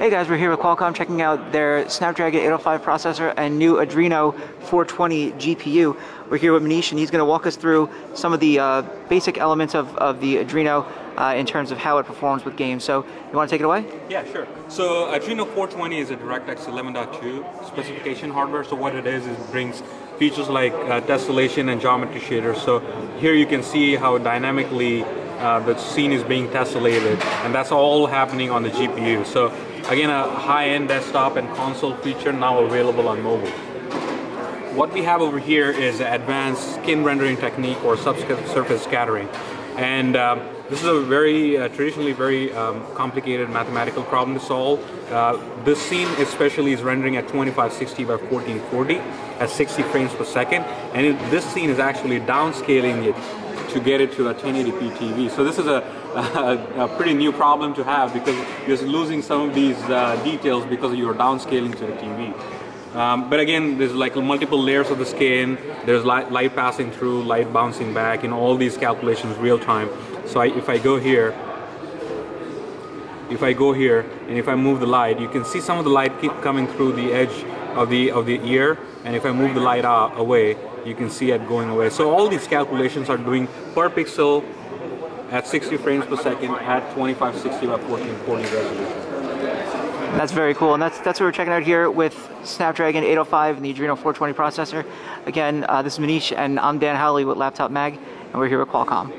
Hey guys, we're here with Qualcomm checking out their Snapdragon 805 processor and new Adreno 420 GPU. We're here with Manish and he's going to walk us through some of the uh, basic elements of, of the Adreno uh, in terms of how it performs with games. So you want to take it away? Yeah, sure. So Adreno 420 is a DirectX 11.2 specification hardware. So what it is, is it brings features like uh, tessellation and geometry shaders. So here you can see how dynamically uh, the scene is being tessellated and that's all happening on the GPU. So again, a high-end desktop and console feature now available on mobile. What we have over here is advanced skin rendering technique or subsurface scattering. And uh, this is a very, uh, traditionally very um, complicated mathematical problem to solve. Uh, this scene especially is rendering at 2560 by 1440 at 60 frames per second. And it, this scene is actually downscaling it to get it to a 1080p TV. So this is a, a, a pretty new problem to have because you're losing some of these uh, details because you're downscaling to the TV. Um, but again, there's like multiple layers of the skin, there's light, light passing through, light bouncing back, know, all these calculations real time. So I, if I go here, if I go here and if I move the light, you can see some of the light keep coming through the edge of the of the ear and if I move the light away you can see it going away so all these calculations are doing per pixel at 60 frames per second at 2560 by 1440 resolution that's very cool, and that's that's what we're checking out here with Snapdragon 805 and the Adreno 420 processor. Again, uh, this is Manish, and I'm Dan Howley with Laptop Mag, and we're here with Qualcomm.